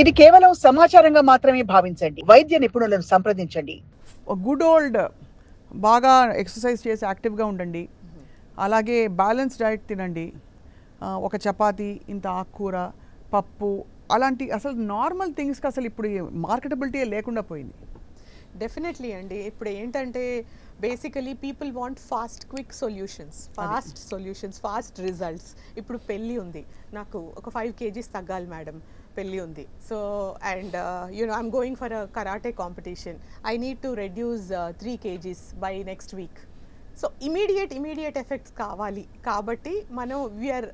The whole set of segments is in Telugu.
ఇది కేవలం సమాచారంగా మాత్రమే భావించండి. వైద్య నిపుణులను సంప్రదించండి. గుడ్ ఓల్డ్ బాగా ఎక్సర్సైజ్ చేసి యాక్టివ్గా ఉండండి. అలాగే బ్యాలెన్స్ డైట్ తినండి. ఒక చపాతి ఇంత ఆకుకూర పప్పు అలాంటి అసలు నార్మల్ థింగ్స్కి అసలు ఇప్పుడు మార్కెటబిలిటీ లేకుండా పోయింది. డెఫినెట్లీ అండి. ఇప్పుడు ఏంటంటే basically people want fast quick solutions fast solutions fast results ఇప్పుడు పెళ్ళి ఉంది. నాకు ఒక ఫైవ్ కేజీస్ తగ్గాలి మేడం పెళ్ళి ఉంది. So and you know I'm going for a karate competition I need to reduce three kgs by next week so immediate immediate effects కావాలి. కాబట్టి మనం we're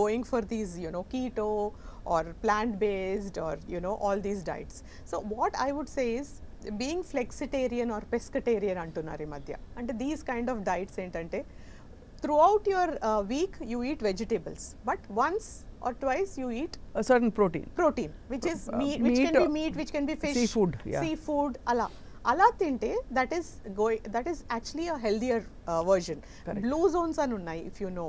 going for these you know keto or plant based or you know all these diets so what I would say is being flexitarian or pescatarian అంటున్నారు ఈ మధ్య. అంటే దీస్ కైండ్ ఆఫ్ డైట్స్ ఏంటంటే throughout your uh, week you eat vegetables, but once or twice you eat a certain protein. Protein, which is uh, meat, uh, which meat can be meat, which can be uh, fish, seafood, yeah. seafood, ala. అలా తింటే that is going that is actually a healthier version. Blue zones అని ఉన్నాయి if you know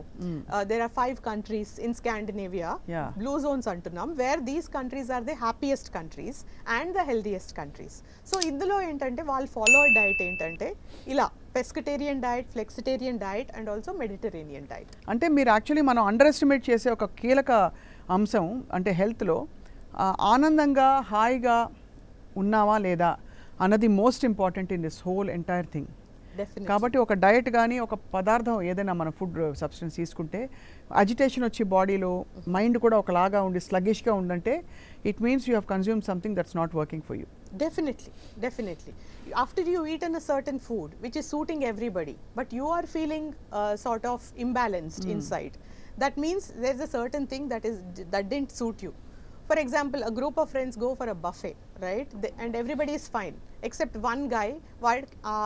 there are five countries in Scandinavia. Blue zones అంటున్నాం where these countries are the happiest countries and the healthiest countries so ఇందులో ఏంటంటే వాళ్ళు ఫాలో డైట్ ఏంటంటే ఇలా pescatarian diet flexitarian diet and also Mediterranean diet అంటే మీరు యాక్చువల్లీ మనం అండర్ ఎస్టిమేట్ చేసే ఒక కీలక అంశం అంటే హెల్త్లో ఆనందంగా హాయిగా ఉన్నావా లేదా? అన్నది most important in this whole entire thing. కాబట్టి ఒక డయట్ కానీ ఒక పదార్థం ఏదైనా మన ఫుడ్ సబ్స్టెన్స్ తీసుకుంటే అజిటేషన్ వచ్చి బాడీలో మైండ్ కూడా ఒకలాగా ఉండి స్లగ్గిష్గా ఉందంటే it means you have consume something that's not working for you definitely definitely after you eat an certain food which is suiting everybody but you are feeling sort of imbalanced in side that means there is a certain thing that is that didn't suit you For example, a group of friends go for a buffet, right? They, and everybody is fine except one guy. Uh,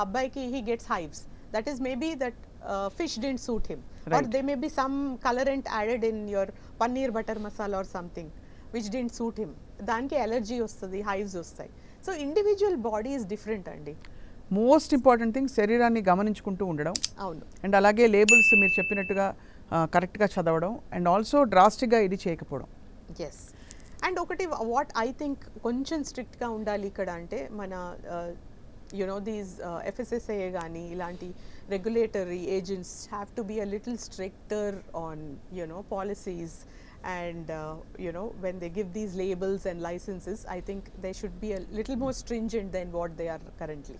abbaiki he gets hives? That is maybe that uh, fish didn't suit him, or Right. there may be some colorant added in your paneer butter masala or something. Which didn't suit him దానికి ఎలర్జీ వస్తుంది హైవ్స్ వస్తాయి so individual body is different అండి మోస్ట్ ఇంపార్టెంట్ థింగ్ శరీరాన్ని గమనించుకుంటూ ఉండడం అవును అండ్ అలాగే లేబుల్స్ మీరు చెప్పినట్టుగా కరెక్ట్గా చదవడం అండ్ ఆల్సో డ్రాస్టిక్గా ఇది చేయకపోవడం ఎస్ అండ్ ఒకటి వాట్ ఐ థింక్ కొంచెం స్ట్రిక్ట్గా ఉండాలి ఇక్కడ అంటే మన యునో దీస్ ఎఫ్ఎస్ఎస్ఏ కానీ ఇలాంటి regulatory agents have to be a little stricter on you know policies and uh, you know when they give these labels and licenses i think they should be a little more stringent than what they are currently